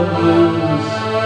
almas.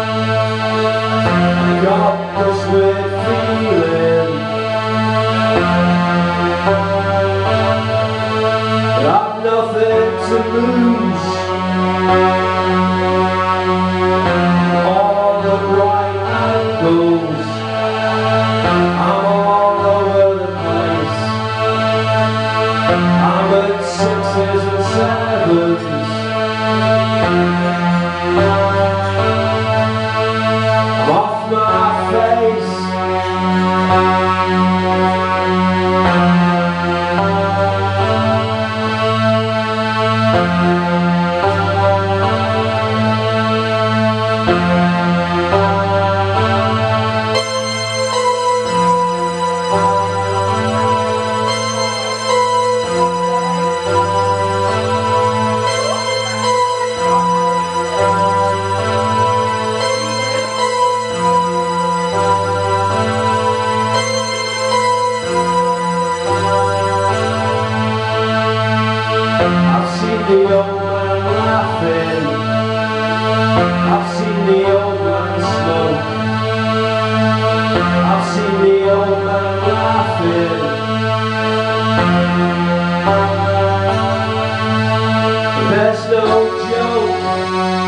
I've seen the old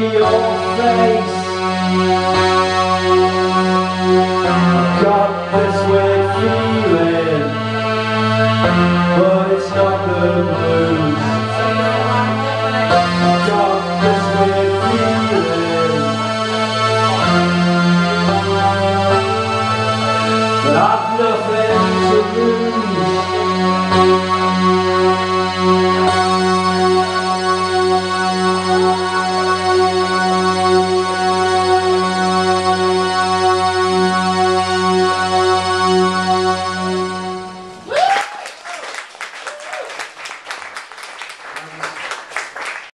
your face I got this weird feeling But it's not the blues I got this weird feeling But I've nothing to lose.